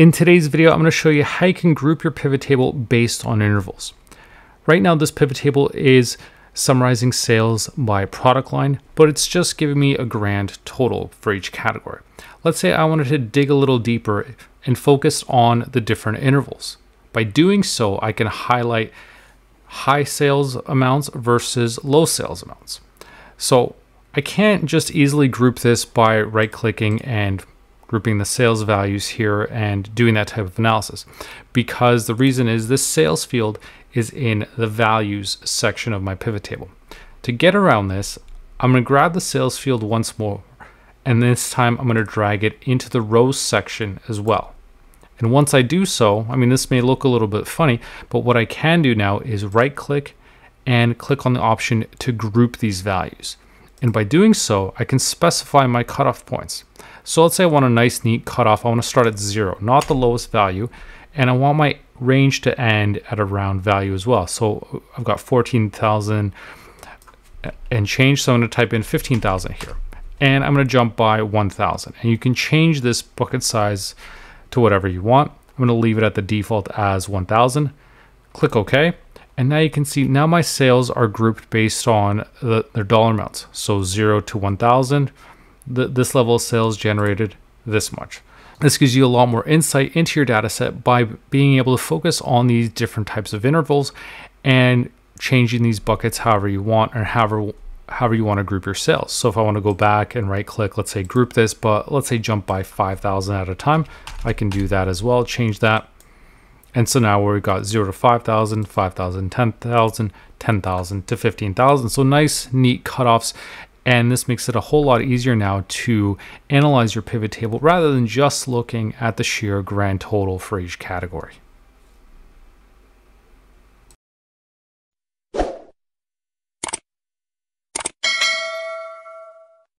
In today's video, I'm going to show you how you can group your pivot table based on intervals. Right now, this pivot table is summarizing sales by product line, but it's just giving me a grand total for each category. Let's say I wanted to dig a little deeper and focus on the different intervals. By doing so, I can highlight high sales amounts versus low sales amounts. So I can't just easily group this by right clicking and grouping the sales values here and doing that type of analysis because the reason is this sales field is in the values section of my pivot table. To get around this, I'm going to grab the sales field once more and this time I'm going to drag it into the rows section as well. And once I do so, I mean, this may look a little bit funny, but what I can do now is right click and click on the option to group these values. And by doing so, I can specify my cutoff points. So let's say I want a nice neat cutoff. I want to start at zero, not the lowest value. And I want my range to end at a round value as well. So I've got 14,000 and change. So I'm going to type in 15,000 here. And I'm going to jump by 1,000. And you can change this bucket size to whatever you want. I'm going to leave it at the default as 1000. Click OK. And now you can see now my sales are grouped based on the, their dollar amounts. So 0 to 1000, this level of sales generated this much. This gives you a lot more insight into your data set by being able to focus on these different types of intervals and changing these buckets however you want or however however you want to group your sales. So if I want to go back and right click, let's say group this, but let's say jump by 5,000 at a time, I can do that as well, change that. And so now we've got 0 to 5,000, 5,000, 10,000, 10,000 to 15,000. So nice, neat cutoffs. And this makes it a whole lot easier now to analyze your pivot table rather than just looking at the sheer grand total for each category.